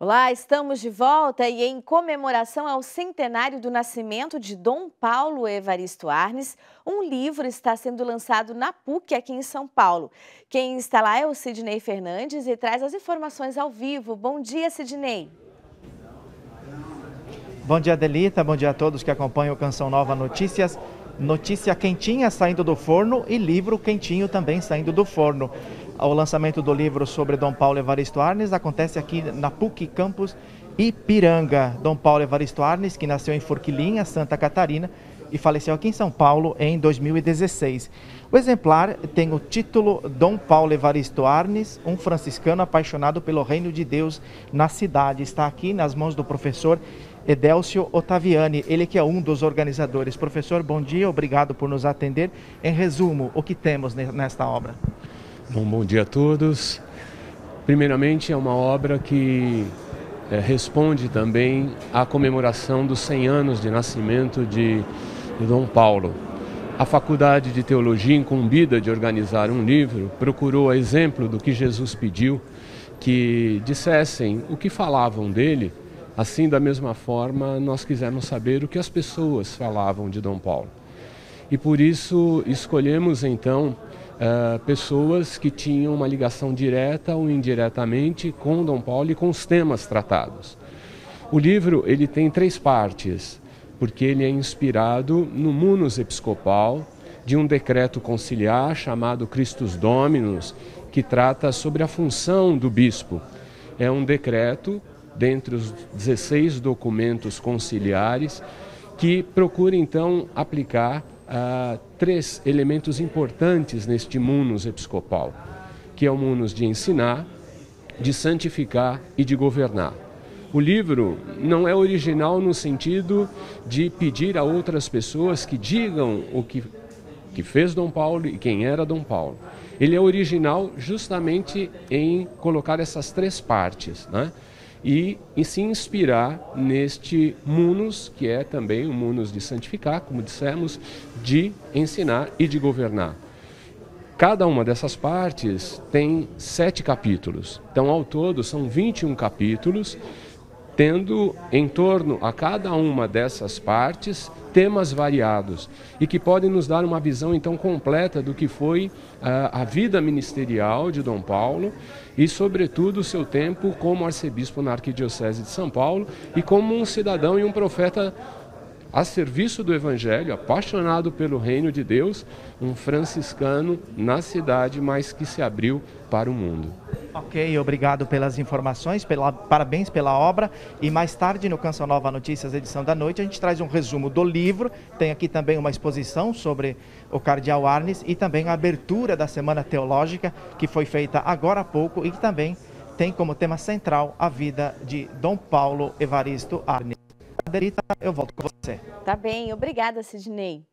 Olá, estamos de volta e em comemoração ao centenário do nascimento de Dom Paulo Evaristo Arnes, um livro está sendo lançado na PUC aqui em São Paulo. Quem está lá é o Sidney Fernandes e traz as informações ao vivo. Bom dia, Sidney. Bom dia, Delita. Bom dia a todos que acompanham o Canção Nova Notícias. Notícia quentinha saindo do forno e livro quentinho também saindo do forno. O lançamento do livro sobre Dom Paulo Evaristo Arnes acontece aqui na PUC Campus Ipiranga. Dom Paulo Evaristo Arnes, que nasceu em Forquilinha, Santa Catarina, e faleceu aqui em São Paulo em 2016. O exemplar tem o título Dom Paulo Evaristo Arnes, um franciscano apaixonado pelo reino de Deus na cidade. Está aqui nas mãos do professor Edélcio Ottaviani, ele que é um dos organizadores. Professor, bom dia, obrigado por nos atender. Em resumo, o que temos nesta obra? Bom, bom dia a todos. Primeiramente, é uma obra que é, responde também à comemoração dos 100 anos de nascimento de, de Dom Paulo. A Faculdade de Teologia, incumbida de organizar um livro, procurou, a exemplo do que Jesus pediu, que dissessem o que falavam dele, assim, da mesma forma, nós quisemos saber o que as pessoas falavam de Dom Paulo. E por isso escolhemos então uh, pessoas que tinham uma ligação direta ou indiretamente com Dom Paulo e com os temas tratados. O livro ele tem três partes, porque ele é inspirado no munus episcopal de um decreto conciliar chamado Christus Dominus, que trata sobre a função do bispo. É um decreto dentre os 16 documentos conciliares que procura então aplicar uh, três elementos importantes neste munus episcopal, que é o munus de ensinar, de santificar e de governar. O livro não é original no sentido de pedir a outras pessoas que digam o que, que fez Dom Paulo e quem era Dom Paulo. Ele é original justamente em colocar essas três partes, né? E, e se inspirar neste munus, que é também o munus de santificar, como dissemos, de ensinar e de governar. Cada uma dessas partes tem sete capítulos. Então, ao todo, são 21 capítulos, tendo em torno a cada uma dessas partes temas variados e que podem nos dar uma visão então completa do que foi a, a vida ministerial de Dom Paulo e, sobretudo, o seu tempo como arcebispo na Arquidiocese de São Paulo e como um cidadão e um profeta a serviço do Evangelho, apaixonado pelo reino de Deus, um franciscano na cidade, mas que se abriu para o mundo. Ok, obrigado pelas informações, pela, parabéns pela obra. E mais tarde, no Canção Nova Notícias, edição da noite, a gente traz um resumo do livro. Tem aqui também uma exposição sobre o Cardeal Arnes e também a abertura da Semana Teológica, que foi feita agora há pouco e que também tem como tema central a vida de Dom Paulo Evaristo Arnes. Adelita, eu volto com você. Tá bem, obrigada, Sidney.